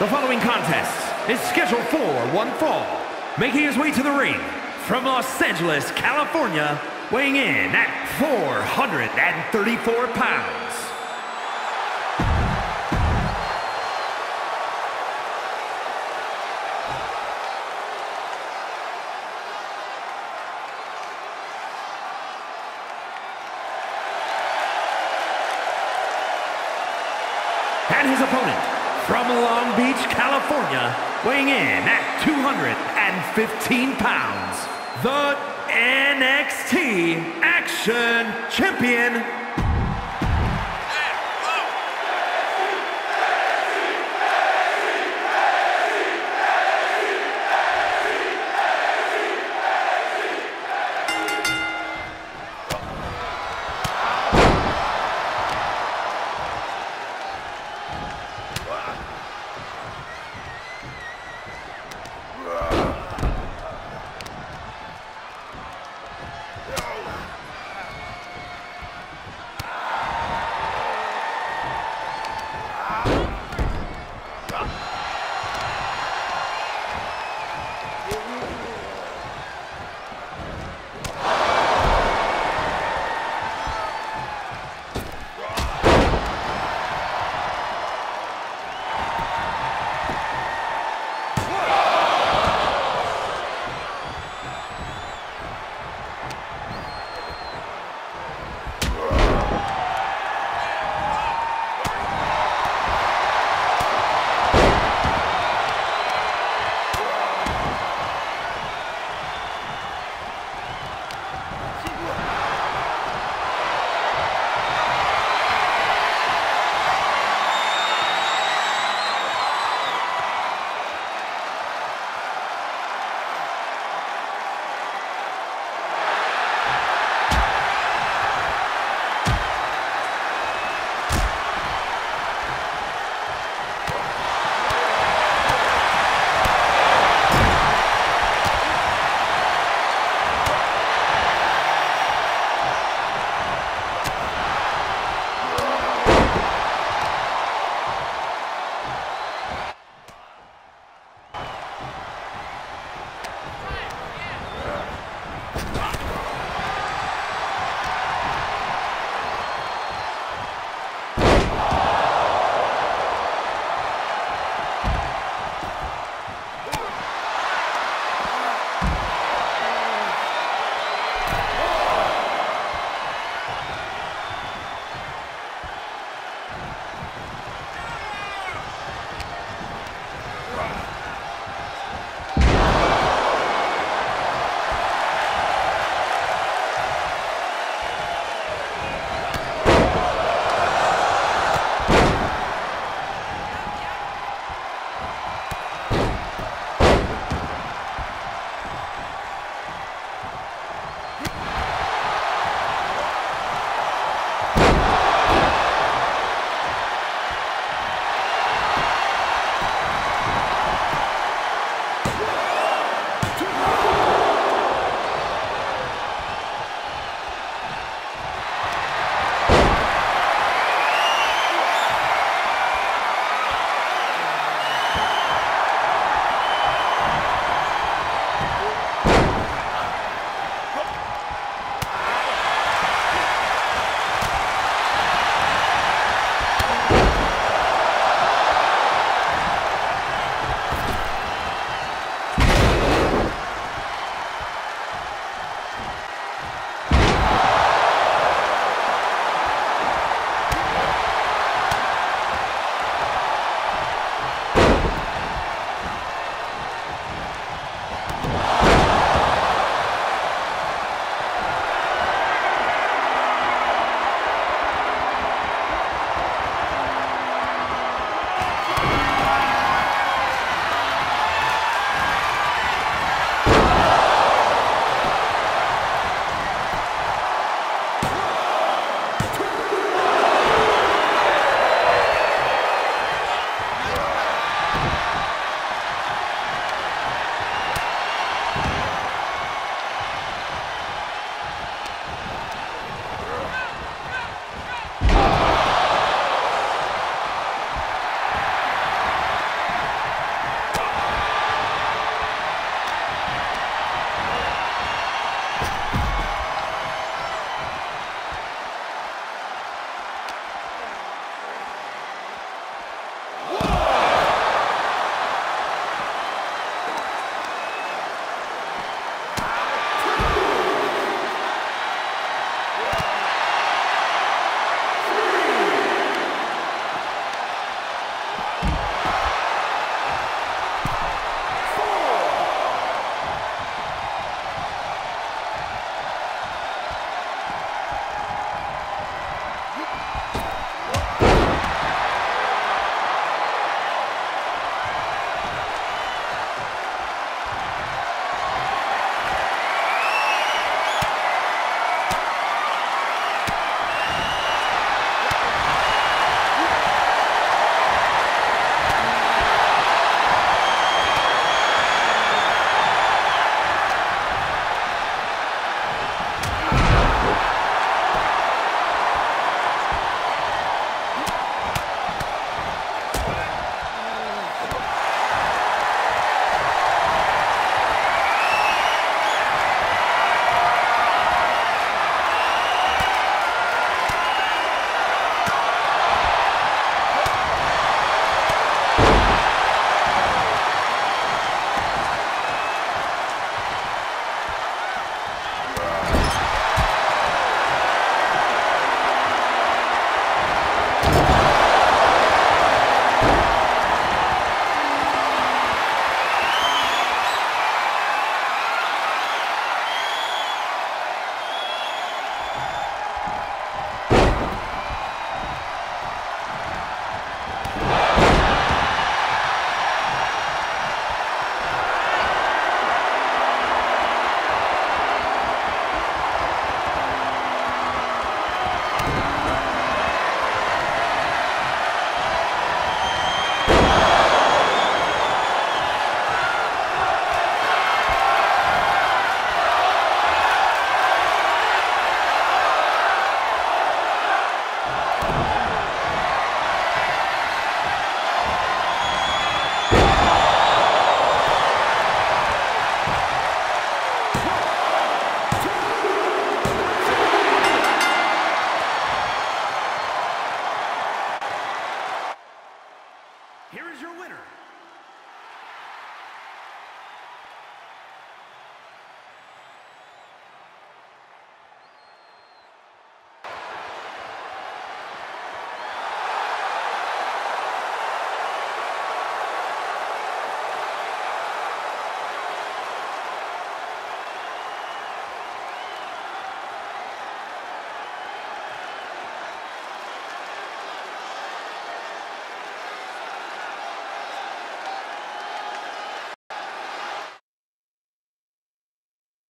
The following contest is scheduled for one fall. Making his way to the ring from Los Angeles, California, weighing in at 434 pounds. And his opponent from Long Beach, California, weighing in at 215 pounds, the NXT Action Champion,